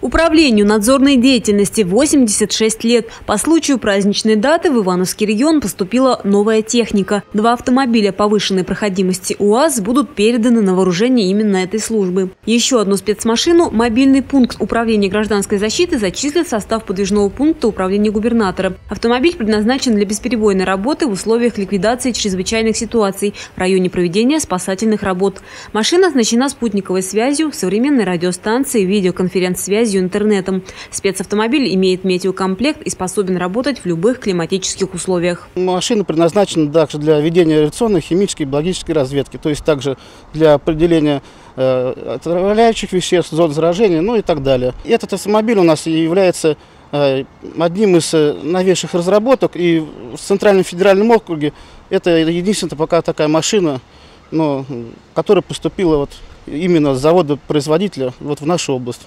Управлению надзорной деятельности 86 лет. По случаю праздничной даты в Ивановский регион поступила новая техника. Два автомобиля повышенной проходимости УАЗ будут переданы на вооружение именно этой службы. Еще одну спецмашину, мобильный пункт управления гражданской защиты, зачислят в состав подвижного пункта управления губернатора. Автомобиль предназначен для бесперебойной работы в условиях ликвидации чрезвычайных ситуаций в районе проведения спасательных работ. Машина оснащена спутниковой связью, современной радиостанцией, видеоконференц-связью, связью интернетом. Спецавтомобиль имеет метеокомплект и способен работать в любых климатических условиях. Машина предназначена также для ведения радиационной, химической и биологической разведки, то есть также для определения э, отравляющих веществ, зон заражения, ну и так далее. Этот автомобиль у нас является э, одним из э, новейших разработок, и в Центральном федеральном округе это единственная пока такая машина, но, которая поступила вот именно с завода производителя вот в нашу область.